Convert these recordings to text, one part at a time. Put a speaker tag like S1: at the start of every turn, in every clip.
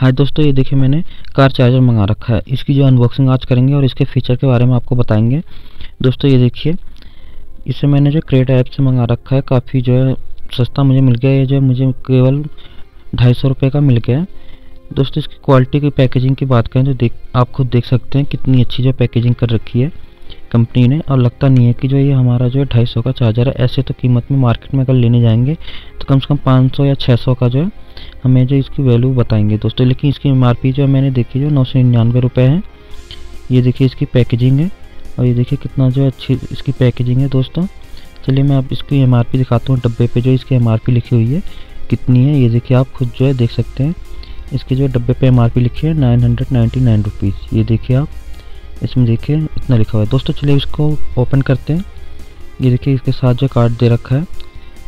S1: हाय दोस्तों, ये देखिए मैंने कार चार्जर मंगा रखा है। इसकी जो अनबॉक्सिंग आज करेंगे और इसके फीचर के बारे में आपको बताएँगे। दोस्तों, ये देखिए, इसे मैंने जो क्रेट ऐप से मंगा रखा है, काफ़ी जो है सस्ता मुझे मिल गया ये जो मुझे केवल ढाई सौ रुपये का मिल गया दोस्तों, इसकी क्वालिटी की पैकेजिंग की बात करें तो देख, आप खुद देख सकते हैं कितनी अच्छी जो पैकेजिंग कर रखी है। कंपनी ने और लगता नहीं है कि जो ये हमारा जो है ढाई सौ का चार्जर है, ऐसे तो कीमत में मार्केट में अगर लेने जाएँगे तो कम से कम पाँच सौ या छः सौ का जो है, हमें जो इसकी वैल्यू बताएँगे दोस्तों। लेकिन इसकी एमआरपी जो है, मैंने देखी जो नौ सौ निन्यानवे रुपये है। ये देखिए इसकी पैकेजिंग है और ये देखिए कितना जो है अच्छी इसकी पैकेजिंग है दोस्तों। चलिए मैं आप इसकी एमआरपी दिखाता हूँ, डब्बे पे जो इसकी एमआरपी लिखी हुई है, कितनी है, ये देखिए आप खुद जो है देख सकते हैं। इसके जो डब्बे पे एम लिखी है, nine hundred ninety nine rupees. ये देखिए आप। इसमें देखिए, इतना लिखा हुआ है। दोस्तों, चलिए इसको ओपन करते हैं। ये देखिए, इसके साथ जो कार्ड दे रखा है,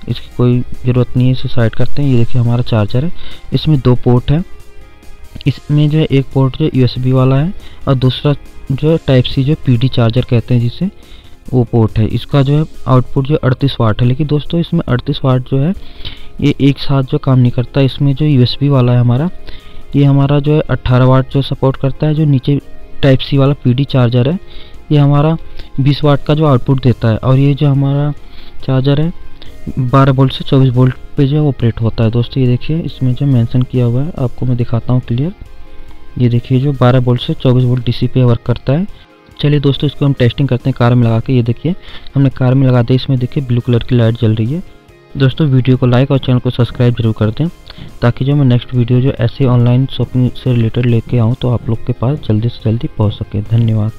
S1: इसकी कोई ज़रूरत नहीं है, इसे साइड करते हैं। ये देखिए, हमारा चार्जर है। इसमें दो पोर्ट है। इसमें जो है, एक पोर्ट जो यूएसबी वाला है और दूसरा जो टाइप सी जो पीडी चार्जर कहते हैं जिसे, वो पोर्ट है। इसका जो है आउटपुट जो अड़तीस वाट है। लेकिन दोस्तों, इसमें अड़तीस वाट जो है, ये एक साथ जो काम नहीं करता। इसमें जो यूएसबी वाला है हमारा, ये हमारा जो है अट्ठारह वाट जो सपोर्ट करता है, जो नीचे टाइप सी वाला पीडी चार्जर है। ये हमारा 20 वाट का जो आउटपुट देता है और ये जो हमारा चार्जर है 12 वोल्ट से 24 वोल्ट पे जो ऑपरेट होता है। दोस्तों, ये देखिए, इसमें जो मेंशन किया हुआ है, आपको मैं दिखाता हूँ क्लियर ये देखिए, जो 12 वोल्ट से 24 वोल्ट डीसी पे वर्क करता है। चलिए दोस्तों, इसको हम टेस्टिंग करते हैं कार में लगा के। ये देखिए, हमने कार में लगा दिया, इसमें देखिए ब्लू कलर की लाइट जल रही है। दोस्तों, वीडियो को लाइक और चैनल को सब्सक्राइब ज़रूर कर दें, ताकि जो मैं नेक्स्ट वीडियो जो ऐसे ऑनलाइन शॉपिंग से रिलेटेड लेके आऊँ तो आप लोग के पास जल्दी से जल्दी पहुँच सके। धन्यवाद।